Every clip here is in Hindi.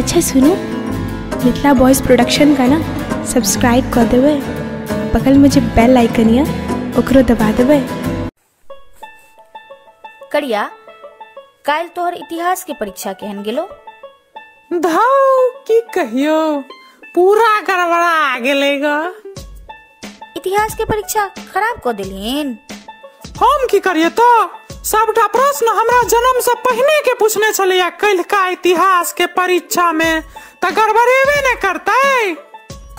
अच्छा सुनो मिथिला बॉयज़ प्रोडक्शन का ना सब्सक्राइब कर देवे बगल में जो बेल आइकन या ओकरो दबा देवे। करिया काल तोहर इतिहास के परीक्षा केहन गेलो? धाउ की कहियो? पूरा गड़बड़ा गेले ग। इतिहास के परीक्षा खराब कर देलिन हम की करिए तो? सबटा प्रश्न हमरा जन्म से पहले के पूछने छलिया कल का इतिहास के परीक्षा में त गड़बड़ेबे न करते।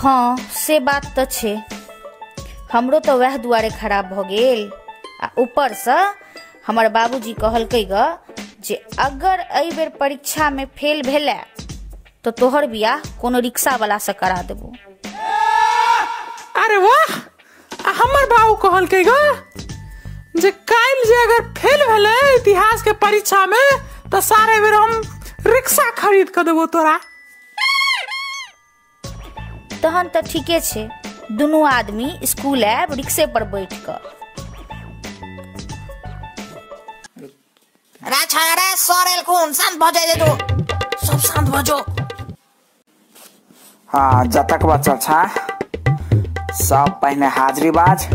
हाँ से बात तो छे। हमरो तो वह दुआरे खराब भ गेल। आ ऊपर से हमर बाबूजी कहलकै ग जे अगर एहि बेर परीक्षा में फेल भेले तो तोहर बियाह कोनो रिक्शा वाला से करा देबो। अरे वाह! हमर बाबू कहल के ग जे काल जे अगर फेल भेले इतिहास के परीक्षा में तो सारे बेर हम रिक्शा खरीद के देबो तोरा। तहन तो ठीके छे। दुनू आदमी स्कूल आयब रिक्शे पर बैठ कर रे छाया रे सरेल कोन शांत भ जाए दे तू। सब शांत भ जो हाँ जतक बच्चा छा सब पहले हाजिरी बाज।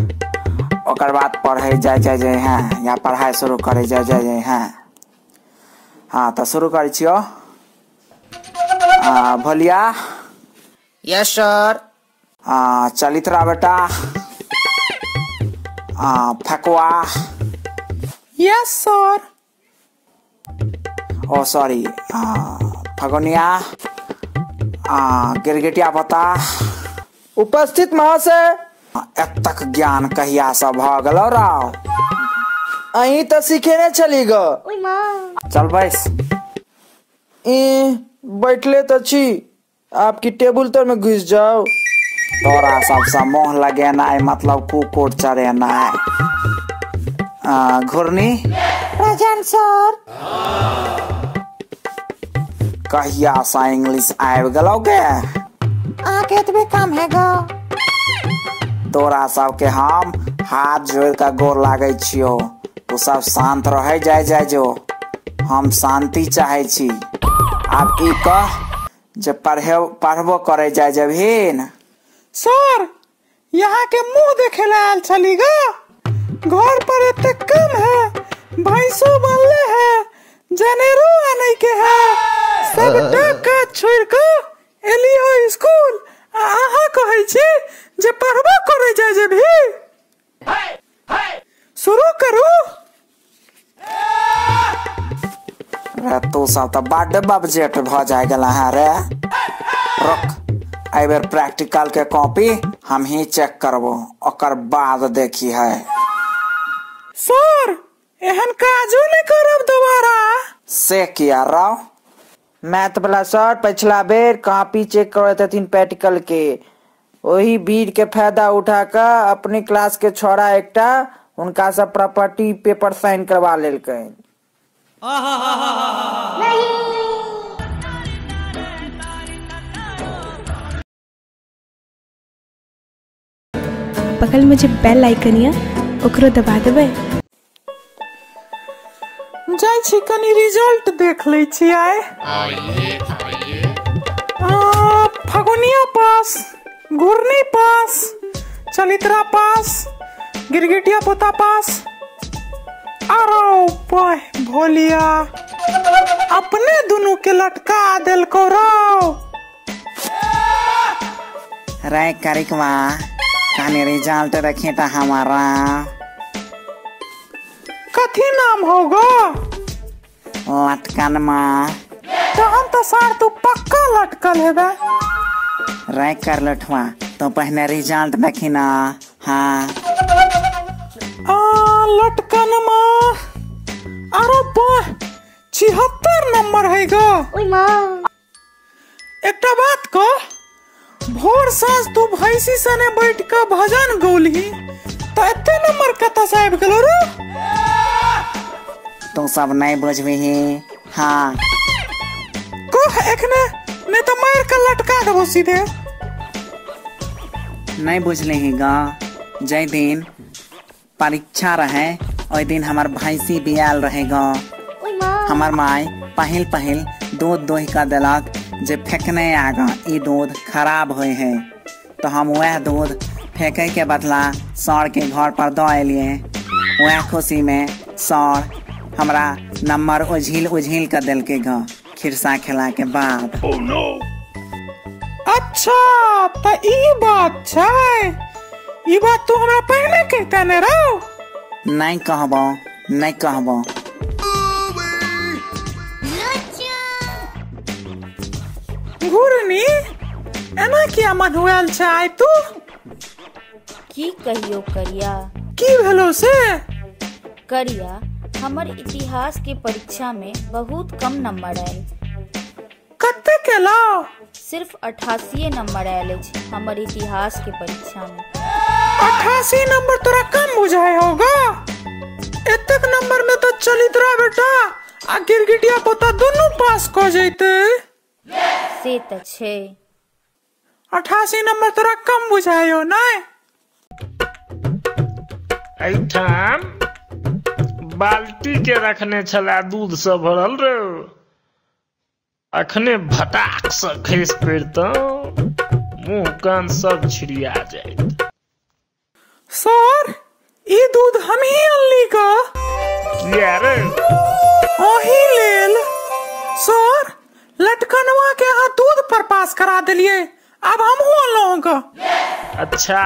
ओकर बाद पढ़े जाय जाय जाय हैं। या पढ़ाई शुरू करे जाय जाय जाय हैं। हाँ तो शुरू करै छियो। आ, भोलिया। यस सर आ, चलित्रा बेटा। आ, फकुआ। यस सर ओ सॉरी फगोनिया। आ, गिरगिटिया पता। उपस्थित महाशय। एतक ज्ञान कहिया से भ गेलो राव। अही तो सीखेने चली ग। चल बैस। बैठले तो छी। आपकी टेबल तर में घुस जाओ। तोरा सबसे मोह लगेनाइ मतलब कुकुर चरेनाइ आ, घुर्नी प्रेजेंट सर। कहिया से इंग्लिश आबि गेलो के एतबे काम है ग। तोरा सबके हम हाथ जोड़ के गोर लागे छियो। तू सब शांत रहे जाय जाय जो हम शांति चाहे छी। आब ई कह जे पढ़े पढ़बो करे जाय जबहिन सर यहाँ के मुँह देखे ला आयल छली ग। घर पर एते कम है भैंसो बनले है जनेरो आने के है। सब टका छोड़ के एली हो स्कूल आ अहाँ कहै छी जे पढ़बो करे जाय जे भी। शुरू करू। रे तू सब तो बड बबजेट भ जाय गेला है रे। रुक एहि बेर प्रैक्टिकल के कॉपी हम ही चेक करबो ओकर बाद देखी है। सर एहन काजो नहीं करब दोबारा। से किया राव? मैथ वाला सर पिछला बेर कॉपी चेक करे थे प्रैक्टिकल के। वही भीड़ के फ़ायदा उठा कर अपनी क्लास के छोड़ा एकटा उनका सब प्रॉपर्टी पेपर साइन करवा लेलकै। बगल में जो बेल आइकन या ओकरो दबा देवे जाइ छी कनी रिज़ल्ट देख लै छी आइ आ, फगुनिया पास। घुरनी पास चलित्रा पास गिरगिटिया पोता पास। आरो पाय भोलिया अपने दुनू के लटका देल को राव। रे करिकवा कहानी रिज़ल्ट रखी था हमारा। कथी नाम होगा? लटकन में। तहन तो सर तू पक्का लटकल हेबे। रे कर लठवा तो पहले रिज़ल्ट देखी ना हाँ। आ लटकन में। आरो बाह छिहत्तर नंबर है गा। एकटा बात कह भोर साँझ तू भैंसी सने बैठ के भजन गौली तो एते नंबर कतऽ से आबि गेलो रे? तू सब नहीं बुझबी हाँ। कह एखने नहीं तो मार के लटका देबो सीधे। नहीं बुझले ही गा। जय दिन। परीक्षा रहे ओहि दिन हमार भैंसी बियाल रहे गा हमार माई पहल पहल दूध दोही का देलक जे फेंकने आगा। ई दूध खराब होए है। तो हम वह दूध फेंके के बदला सर के घर पर दो वह खुशी में सर हमरा नंबर उझिल उझिल कर दिल के ग। खिरसा खेला के बाद। अच्छा त ई बात छै। ई बात तू हमरा पहले कहता ने रहो? नहीं कहबो नहीं कहबो। घूरनी एना किया मन हुएल छै आइ तू? की कहियो करिया? की भेलो से? करिया हमर इतिहास के परीक्षा में बहुत कम नंबर आयल। कते केलो? सिर्फ़ अठासी नंबर आयल अछि हमर इतिहास के परीक्षा में। अठासी नंबर तोरा कम बुझाए होगा। एतक नंबर में तो चलित रहा बेटा आ गिरगिटिया पोता दोनों पास को जैते। से त छै। अठासी नंबर तोरा कम बुझाए हो नहीं एहिठाम बाल्टी के रखने छला दूध से भरल रे अखने भटाक से खसि पड़ितौ मुँह कान सब छिड़िया जाइत सर ई दूध हम ही अनली का? किया रे? ओही लेल। सर लटकनवा के यहाँ दूध पर पास करा दिलिए। अब हम अनलों का। अच्छा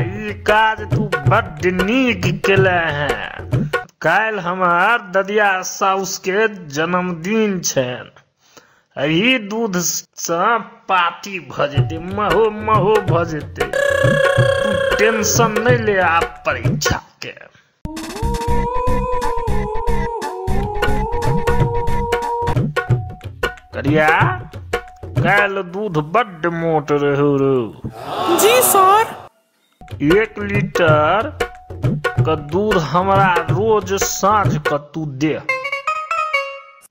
ई काज तू बड नीक केले हैं। काल्हि हमर ददिया साउस के जन्मदिन छनि। एही दूध से पार्टी भ जेतै महो महो भ जेतै तू टेंशन नहीं ले आप परीक्षा के। करिया काल्हि दूध बड्ड मोट रहौ रो। जी सर। एक लीटर का दूध हमरा रोज साँझ क तू दे।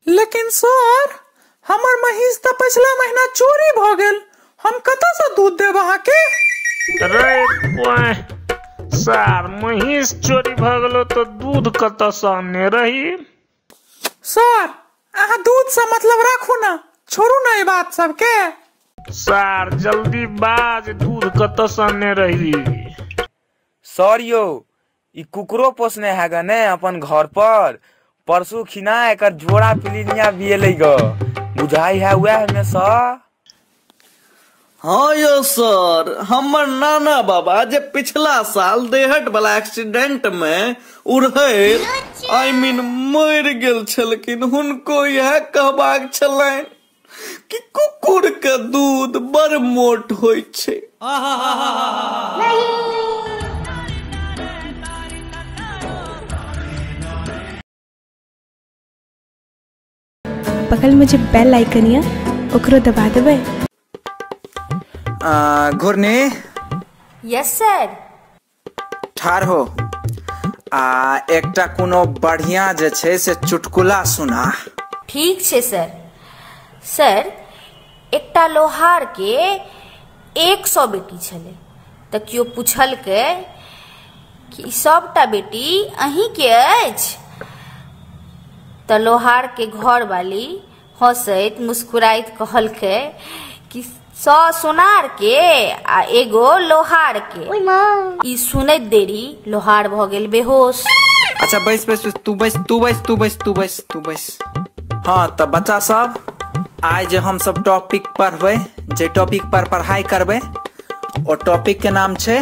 लेकिन सर हमर महीस तो पिछला महीना चोरी भ गेल। हम कतऽ से दूध देब अहाँके? सार महीस चोरी भ गेलो तो दूध कतऽ से आनने रही? सर अहाँ दूध से मतलब राखू ना छोड़ू ना ई बात सबके। सार जल्दी बाज दूध कतऽ से आनने रही? सर यौ ई कुकरो पोसने है ने अपन घर पर? परसू खिना एकर जोड़ा पिलिनिया एलै ग। बुझाई है वह में सर। हाँ यो सर। हमर नाना बाबा जे पिछला साल देहट वाला एक्सीडेंट में उड़हैर आई मीन मर गेल छलखिन हुनको यह कहबाक छलनि कि कुकुर के दूध बड़ मोट होइ छै। बगल में जे बेल आइकन या ओकरो दबा देबै। आ, घुरनी? यस सर ठार हो। आ एकटा कोनो बढ़िया जे छै से चुटकुला सुना। ठीक छै सर सर एकटा लोहार के एक सौ बेटी छलै। तऽ केओ पूछलकै कि सबटा बेटी अहीं के अछि? तऽ लोहार के घर वाली हंसैत मुस्कुराइत कहलकै कि सौ सोनार के आ एगो लोहार के। ई सुनैत देरी लोहार भऽ गेल बेहोश। अच्छा बैस बैस बैस, तू बैस तू बैस तू बैस तू बैस तू बैस। हाँ तऽ बच्चा सब आज जो हम सब टॉपिक पढ़बै जे टॉपिक पर पढ़ाई करबै ओ टॉपिक के नाम छे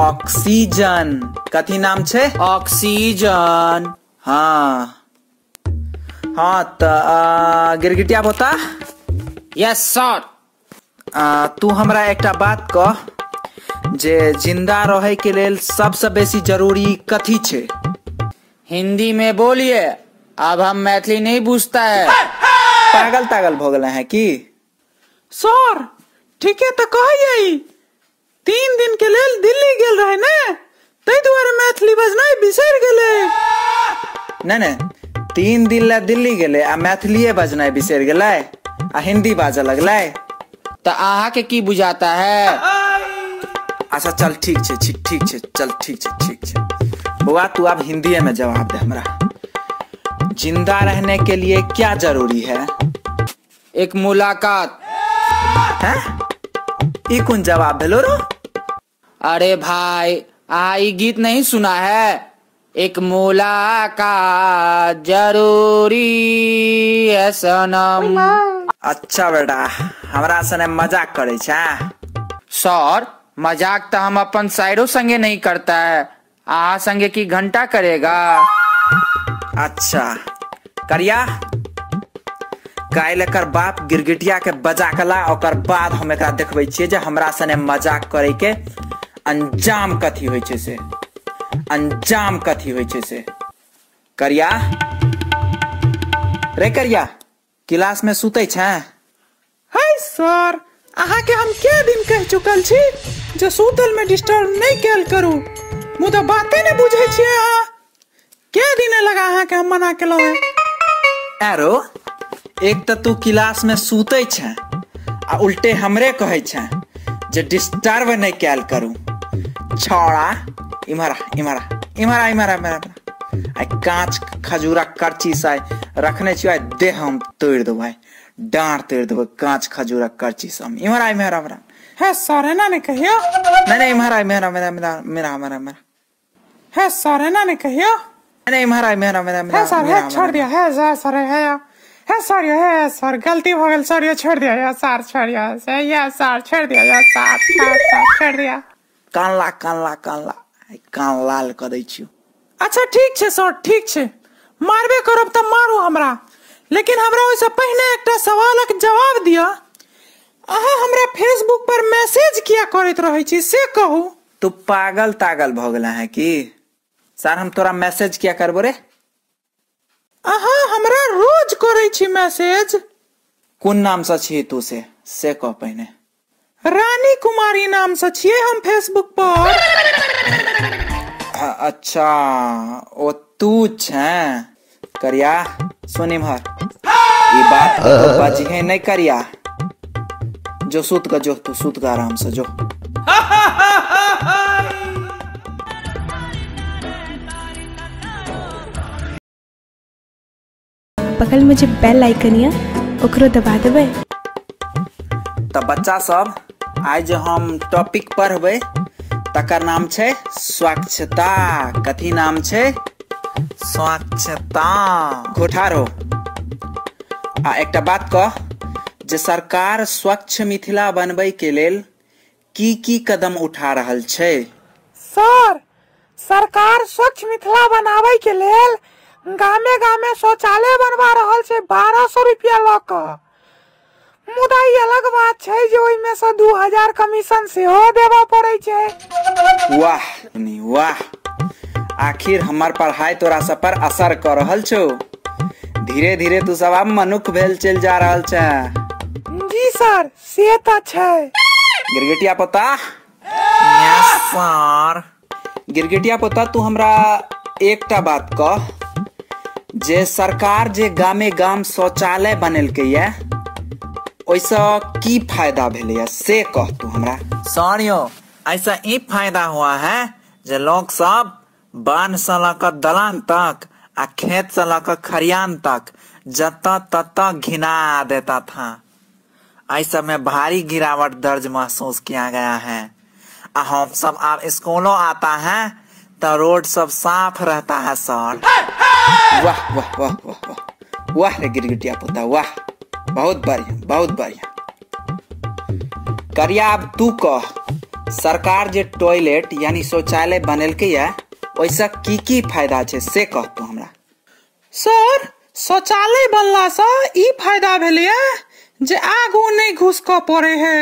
ऑक्सीजन। कथी नाम छे? ऑक्सीजन। हाँ। हाँ तऽ गिरगिटिया बोता? यस सर तू हमरा एकटा बात कह जे ज़िंदा रहे के लेल सबसे बेसी ज़रूरी कथी छे? हिंदी में बोलिए अब हम मैथिली नहीं पूछता है पागल तागल भ गए हैं की? सर ठीके तऽ कहैयै तीन दिन के लेल दिल्ली गेल रहे ने? ताहि दुआरे मैथिली बजनाइ बिसरि गेलै। नहीं नहीं तीन दिन ला दिल्ली गेले आ मैथिलीए बजनाइ बिसरि गेलै आ हिंदी बाजऽ लगलै तऽ अहाँ के की बुझाता है? अच्छा चल ठीक छै छी- ठीक छै चल ठीक छै ठीक छै। बउआ तू अब हिंदी में जवाब दे हमरा। ज़िंदा रहने के लिए क्या ज़रूरी है? एक मुलाकात। हैं? ई कौन जवाब भेलो रो? अरे भाई आ गीत नहीं सुना है? एक मुलाकात ज़रूरी है सनम। अच्छा बेटा हमरा सने मज़ाक करे छा सर मज़ाक तो हम अपन साइडो संगे नहीं करता है। आ संगे की घंटा करेगा? अच्छा। करिया काल्हि एकर बाप गिरगिटिया के बजा कला ओकर बाद हम एक देखबै छियै जे हमरा सने मज़ाक करे के अंजाम कथी होइ छै से। अंजाम कथी होइ छै से? करिया? रे करिया क्लास में सुतै छै? हाय सर अहाँके हम क्या दिन कह चुकल छी जे सुतल में डिस्टर्ब नहीं कैल करू? मुदा बाते ने बुझे छियै अहाँ। क्या दिन लगा अहाँके हम मना केलहुँ है? एरो एक तऽ तू क्लास में सुतै छै आ उल्टे हमरे कहै छै जे डिस्टर्ब नहीं कैल करू। छौड़ा इमहरा इमहरा इमहरा इमहरा इमहरा आई कांच खजूरा करची से रखने छियो आई देह हम तोड़ देबो आई डांट तोड़ देबो कांच खजूरा करची से हम इमहरा इमहरा इमहरा है सर एना ने कहियो नहीं नहीं इमहरा इमहरा मेरा मेरा मेरा मेरा मेरा है सर एना ने कहियो नहीं इमहरा इमहरा मेरा मेरा है सर है छोड़ दिया है सर सर है है सर है सर गलती हो गई सर ये छोड़ दिया या सर छोड़ दिया या सर छोड़ दिया या सर सर सर छोड़ दिया कानला कानला कानला। आई कान लाल कर दै छियो। अच्छा ठीक छै सर ठीक छै। मारबे करब तऽ मारू हमरा। लेकिन हमरा ओहिसँ पहिने एकटा सवालक जवाब दिअ। अहाँ हमरा फेसबुक पर मैसेज किया करैत रहै छी से कहू। तू पागल तागल भ गेला है कि? सर हम तोरा मैसेज किया करबो रे? अहाँ हमरा रोज करै छी मैसेज। कोन नाम से छी तू से? से कह पहिने। रानी कुमारी नाम से छियै हम फेसबुक पर। अच्छा ओ तू छै। करिया सुन इम्हर ई बात तो बजिहे नहीं करिया। जो सुत का जो तू सुत का आराम से जो। बगल में जे बेल आइकन यऽ ओकरो दबा देबै। तऽ बच्चा सब। आइ जे हम टॉपिक पढ़बै, तकर नाम छै स्वच्छता। कथी नाम छै? स्वच्छता। घोठार आ एकटा बात कह, जे सरकार स्वच्छ मिथिला बनबै के लेल की की कदम उठा रहल छै? सर, सरकार स्वच्छ मिथिला बनाबै के लेल गामे गामे शौचालय बनवा रहल छै, बारह सौ रुपया लऽ मुदा ई अलग बात छै जे ओहिमे से दू हज़ार कमीशन सेहो देबऽ पड़ै छै। वाह नी वाह। आखिर हमार पढ़ाई तोरा सब पर असर कर रहल छौ। धीरे धीरे तू सब आब मनुख भेल चल जा रहल छै। जी सर से तऽ छै। गिरगिटिया पोता। यस सर गिरगिटिया पोता तू हमरा एकटा बात कह। जे सरकार जे गामे गाम शौचालय बनेलकै ये ओइसँ की फ़ायदा भेलैया से कह तू हमरा? सरियो ऐसा ई फ़ायदा हुआ है जे लोग सब बान से लऽ कऽ दलान तक आ खेत से लऽ कऽ खरियान तक जतऽ ततऽ घिना देता था। ऐसा में भारी गिरावट दर्ज महसूस किया गया है। आ हम सब अब स्कूलों आता है तो रोड सब साफ़ रहता है सर। वाह वाह वाह वाह वाह वाह रे गिरगिटिया पुता वाह। बहुत बढ़िया बहुत बढ़िया। करिया अब तू कह सरकार जे टॉयलेट यानी शौचालय बनेलकै या ओइसँ की की फ़ायदा छै से कह तू हमरा। सर शौचालय बनलासँ ई फ़ायदा भेलैए जे आगू नहि घुस कऽ पड़े है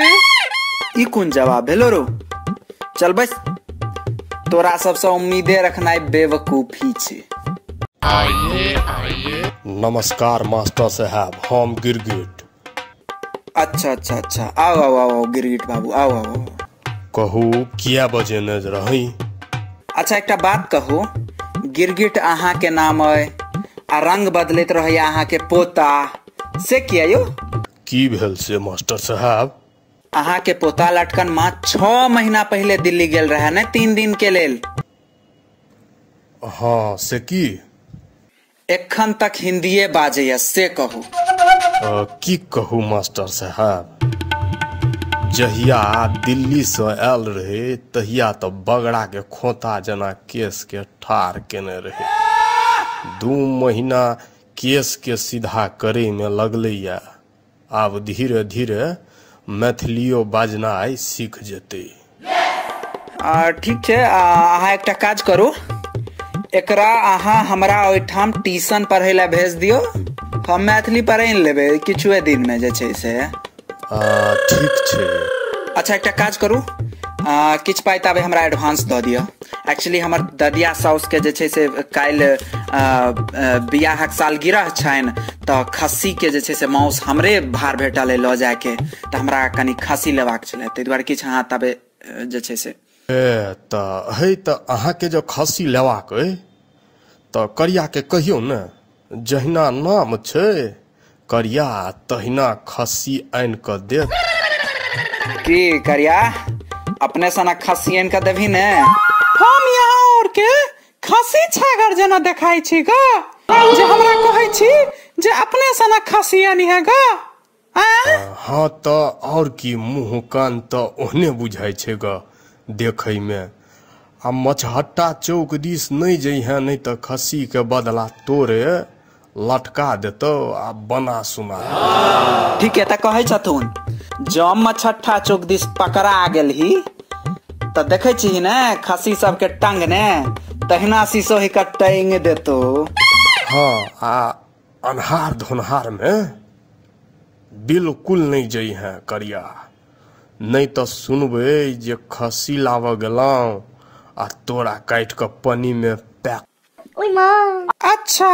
ई कोन जवाब भेलो रो? चल बस। तोरा सबसे उम्मीदे रखनाइ बेवकूफ़ी छै। नमस्कार मास्टर साहब हम गिरगिट। अच्छा अच्छा अच्छा। आओ आओ आओ आओ गिरगिट बाबू आओ आओ कहू किया बजेने रही अच्छा एकटा बात कहू। गिरगिट अहाँ के नाम अइ आ रंग बदलैत रहैय अहाँ के पोता। से किया यौ? की भेल से मास्टर साहब? अहाँ के पोता लटकन माँ छह महीना पहले दिल्ली गेल रहे ने तीन दिन के लेल। हाँ से की? एखन तक हिंदीए बाजैया से कहू। की कहू मास्टर साहब? जहिया दिल्ली से आयल रहे तहिया तो बगड़ा के खोता जना केस के ठार केने रहे। दू महीना केस के सीधा करे में लगले या आब धीरे धीरे मैथिलियो बाजनाइ सीख जेतै। आ, ठीक आ, अहाँ एकटा काज करू। एकरा अहाँ हमरा ओहिठाम ट्यूशन पढ़ै लए भेज दियौ। हम मैथिली पढ़ै लेबै किछुए दिनमे जे छै से। ठीक छै। अच्छा एकटा काज करू। किछु पाइ ताबे हमरा एडवांस दऽ दिअ एक्चुअली हमर ददिया साउसके जे छै से काल्हि आ, बियाहक सालगिरह छनि तऽ खस्सीके जे छै से माउस हमरे भार भेटल अइ लऽ जायके तऽ हमरा कनि खस्सी लेबाक छलै। ताहि दुआरे किछु अहाँ ताबे जे छै से तऽ है तऽ अहाँके जो खस्सी लेबाक अइ तऽ करियाके कहियौ ने जहिना नाम छै करिया तहिना खस्सी आनि कऽ देत। की करिया? अपने सनक खस्सी आनि कऽ देबही ने? हम यहाँ और के खसी छागर जेना देखाई छी ग जे हमरा कहै छी जे अपने सनक खसी आनी है ग? हाँ तऽ और की मुँह कान तऽ ओहने बुझाइ छै ग। देखैमे। आ मछहट्टा चौक दिस नहि जइहे नहि तऽ खस्सीके बदला तोरे लटका देतौ आ बना सुना। ठीक है तऽ कहै छथुन जम मछट्ठा चौक दिस पकड़ा गेल ही तऽ देखै छी ने खस्सी सबके टंग ने तहिना शीशो ही के टंग देतो। हाँ आ अन्हार धुन्हारमे बिल्कुल नहि जइहे करिया। नहि तऽ सुनबै जे खस्सी लाबऽ गेलहुँ आ तोरा काटि कऽ पन्नीमे पैक। अच्छा।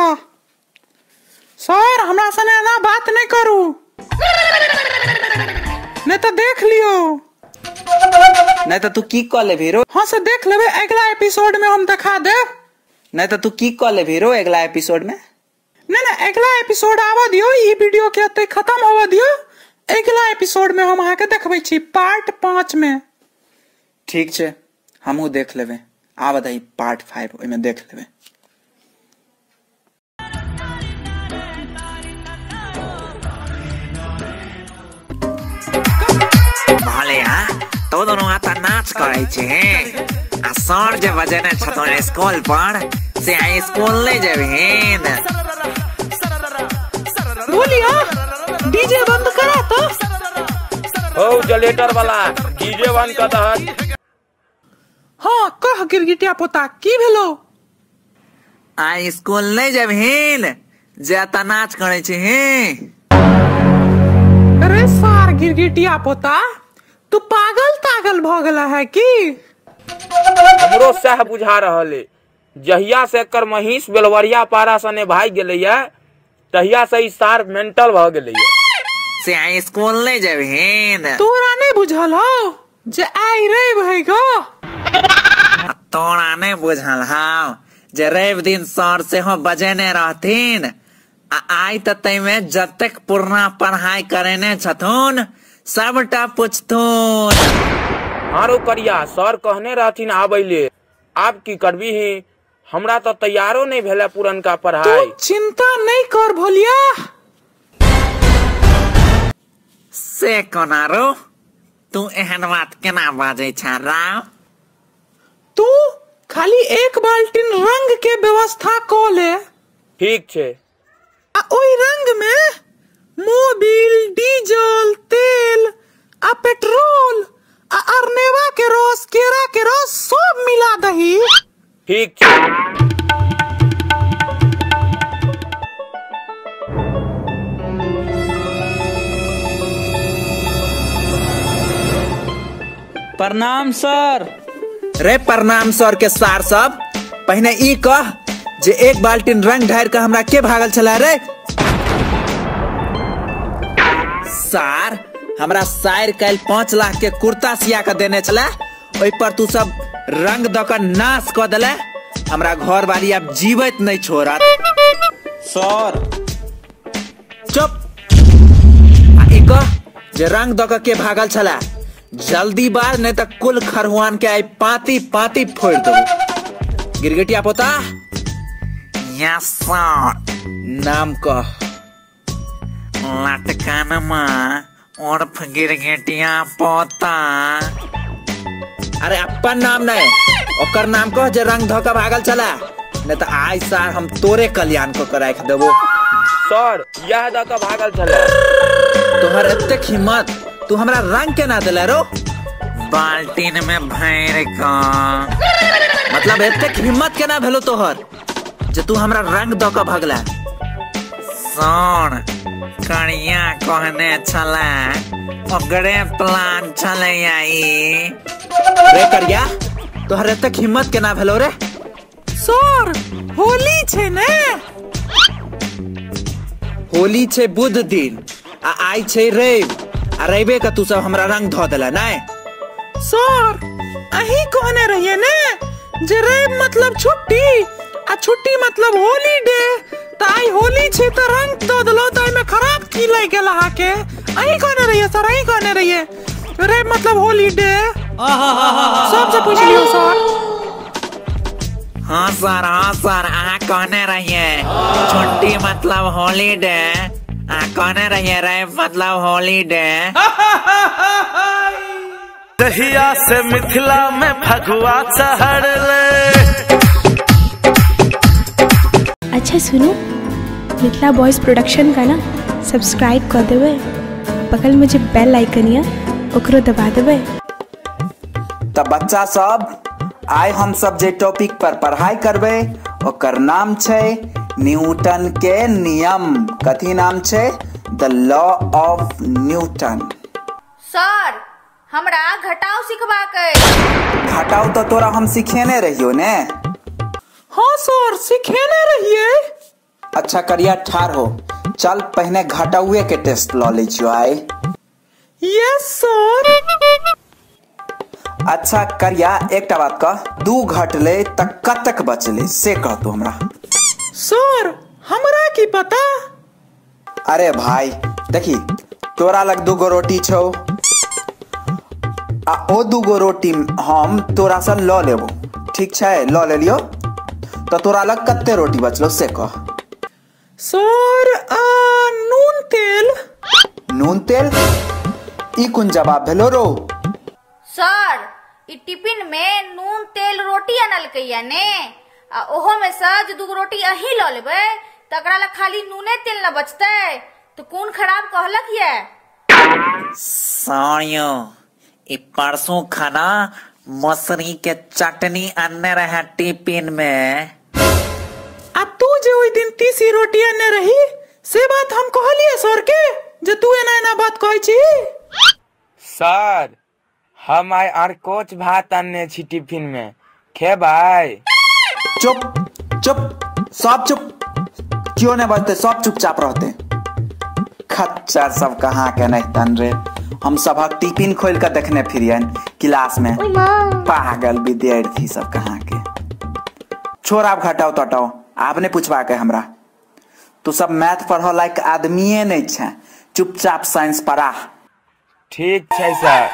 सर हमरा सने एना बात नहीं करू। नहीं तो देख लियो। नहि तऽ तू की कऽ लेबही रो हाँ से देख लेबे अगला एपिसोड में हम दिखा देब नहि तऽ तू की कऽ लेबही रो अगला एपिसोड में? नहीं नहीं अगला एपिसोड आवा दियो ई वीडियो के अते खत्म होवा दियो। अगला एपिसोड में हम अहाँके देखबै छी पार्ट पाँच में। ठीक छै हमहूँ देख लेबै। आब दही पार्ट फाइव ओहिमे देख लेबै। हाँ? तो दोनों आता नाच करे छे आ सर जे बजेने छथुन स्कूल पर से आई स्कूल जेबहिन। बोलिया डीजे बंद करा तो? हो जनरेटर वाला डीजे वन का हाँ कह गिरगिटिया पोता की भेलो? आई स्कूल नहीं जेबहिन जे आता नाच करे छे अरे सार गिरगिटिया पोता तू पागल तागल भ गेला है की? हमरो सह बुझा रहल जहिया से एकर महिष बेलवरिया पारा सने भाग गेलैया तहिया से ई सार मेंटल भ गेलैया से आई स्कूल नहीं जेबहिन तोरा नहीं बुझल हो? जे आई रे भाई गो। तोरा नहीं बुझल हाउ जे रवि दिन सर से हो बजेने रहथिन। आ आई त तैमे जतेक पुरना पढ़ाई करेने छथुन सबटा पुछथुन। हारो करिया सर कहने रहथिन आबैले आप की करबी ही? हमरा तो तैयारो नहीं भेले पुरनका तू पढ़ाई चिंता नहीं कर भोलिया। से कोनारो तू एहन बात केना बाजै छ राव तू खाली एक बाल्टीन रंग के व्यवस्था क ले ठीक छे आ ओई रंग में मोबिल डीजल तेल आ पेट्रोल आ अरनेवा के रस केरा के रस सब मिला दही ठीक छे प्रणाम सर। रे प्रणाम सर के सार सब। पहिने ई कह जे एक बाल्टीन रंग ढार के हमरा के भागल छला रे? सार हमरा सार काल पाँच लाख के कुर्ता सिया के देने छला। ओहि पर तू सब रंग द के नाश क देले। हमरा घर वाली अब जीवित नहीं छोड़त। सर। चुप। आ ई कह जे रंग द के के भागल छला। जल्दी बार नहीं तो कुल खरहुआन के आई पाती पाती फोड़ दो। गिरगिटिया पोता यस नाम कह। लटकनमा उर्फ़ गिरगिटिया पोता। अरे अपन नाम नहीं ओकर नाम कह जे रंग धोकर भागल चला। नहीं तो आज सार हम तोरे कल्याण को कर राख देबो सर यह द के भागल छले तोहर एतेक हिम्मत तू हमरा रंग के ना दिला रो? बाल्टीन में भैर का। मतलब एतेक हिम्मत के ना भेलो तोहर जे तू हमरा रंग दो के भगला? सोन कड़िया कहने छला ओकरे प्लान छले आई रे करिया तोहर एतेक हिम्मत के ना भेलो रे? सर होली छै ने? होली छै बुध दिन आ आइ छै रवि। आ रविए के तू सब हमरा रंग धो देला नहीं सर अही कहने रहिए ने जे रवि मतलब छुट्टी आ छुट्टी मतलब होली डे त आई होली छै त रंग दऽ देलो त एमे खराब की लागि गेल अहाँके? अही कहने रहिए सर अही कहने रहिए। रवि मतलब होली डे सबसे पूछ लियो सर। हाँ सर हाँ सर अहाँ कहने रहिए छुट्टी मतलब हॉलीडे अहाँ कहने रहिए रवि मतलब हॉलीडे दहिया से मिथिला में फगुआ चढ़ ले। अच्छा सुनो। मिथिला बॉयज़ प्रोडक्शन का ना सब्सक्राइब कर देवे। बगल में जो बेल आइकन या ओकरो दबा देवे। त बच्चा सब आइ हम सब जे टॉपिक पर पढ़ाई करबे ओकर नाम छै न्यूटन के नियम कथी नाम छै? The law of Newton sir हमरा घटाव सिखबाक अइ। घटाओ तो तोरा हम सिखेने रहियो ने? हाँ सर सिखेने रहिए। अच्छा करिया ठार हो। चल पहले घटाउए के टेस्ट लऽ लै छियो आइ। यस सर अच्छा करिया एक बात कह। दू घटले त कतक बचले से कह तू हमरा। सर हमरा की पता? अरे भाई देखी तोरा लग दूगो रोटी छो। आ ओ दूगो रोटी हम तोरा से लऽ लेबो। ठीक छै लऽ लेलियो। तो तोरा लग कते रोटी बचलो से कह। सर आ, नून तेल। नून तेल? ई कोन जवाब भेलो रो? सर ई टिफ़िन में नून तेल रोटी आनलकै या ने। आ ओहो में से जे दूगो रोटी अही लऽ लेबै? तकरा ला खाली नूने तेल न बचतै। तो कोन खराब कहलक ये? साड़ियों ई परसों खाना मसरी के चटनी अन्ने रहे टिफ़िन में। आ तू जे ओइ दिन तीसी रोटी आने रही से बात हम कहलिए सर के जे तू एना एना बात कहै छी? सर हम आइ अरकोच भात आनने छी टिफ़िन में। खेबै? चुप चुप सब चुप। क्यों नहीं बजते सब चुपचाप रहते। खच्चर सब कहाँ के नहीं तन रे? हम सबक टिफ़िन खोल कर देखने फिरियन क्लास में। पागल विद्यार्थी सब कहाँ के। छोड़ आप घटाओ तटाओ। आपने पूछवा के हमरा। तू सब मैथ पढ़ो लायक आदमीये नहीं छे। चुपचाप साइंस पढ़ा। ठीक छै सर।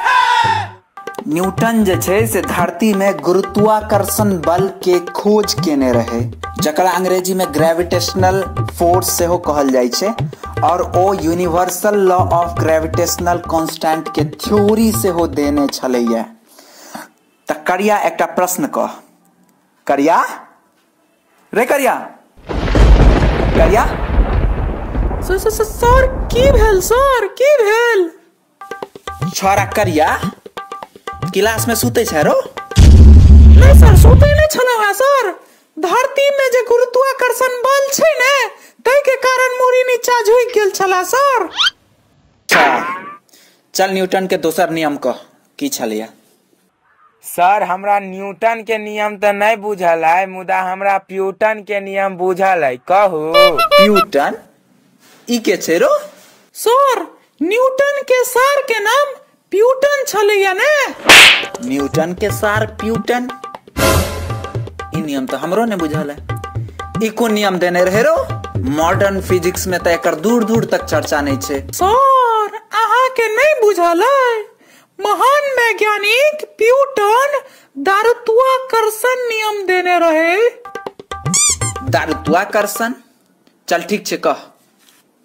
न्यूटन जे छै से धरती में गुरुत्वाकर्षण बल के खोज केने रहे जकरा अंग्रेज़ी में ग्रेविटेशनल फोर्स सेहो कहल जाइ छै और ओ universal law of gravitational constant के थ्योरी सेहो देने छलैया त करिया एकटा प्रश्न कह। करिया? रे करिया? करिया? सर सर सर, सर की भेल सर की भेल? छोरा करिया? क्लास में सुते छै रो। नहीं सर सोते नहीं छलौ है सर। धरती में जे गुरुत्वाकर्षण बल छै ने तै के कारण मुरी नीचा झुकि गेल छला सर। चल न्यूटन के दोसर नियम कह की छलैया सर हमरा न्यूटन के नियम तो नहीं बुझल है मुदा हमरा प्यूटन के नियम बुझल है कहू। न्यूटन ई के छै रो? सर न्यूटन के सर के नाम प्यूटन छलैया ने? न्यूटन के सार प्यूटन। ई नियम तो हमरो ने बुझल। है ई कोन नियम देने रहे रो। मॉडर्न फिजिक्स में तो एकर दूर दूर तक चर्चा नहीं छै। सर अहाँ के नहीं बुझल? है महान वैज्ञानिक प्यूटन दारुत्वाकर्षण नियम देने रहे। दारुत्वाकर्षण चल ठीक छै कह।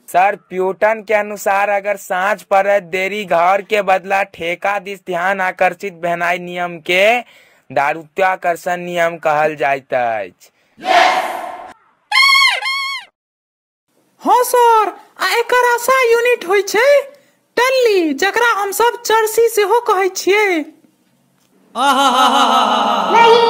सर प्यूटन के अनुसार अगर साँझ पड़े देरी घर के बदला ठेका दिस ध्यान आकर्षित भेनाई नियम के दारुत्वाकर्षण नियम कहल जाइत अछि। हाँ सर आ एकर आशा यूनिट होइ छै? टल्ली जकरा हम सब चरसी सेहो कहै छियै। नहीं।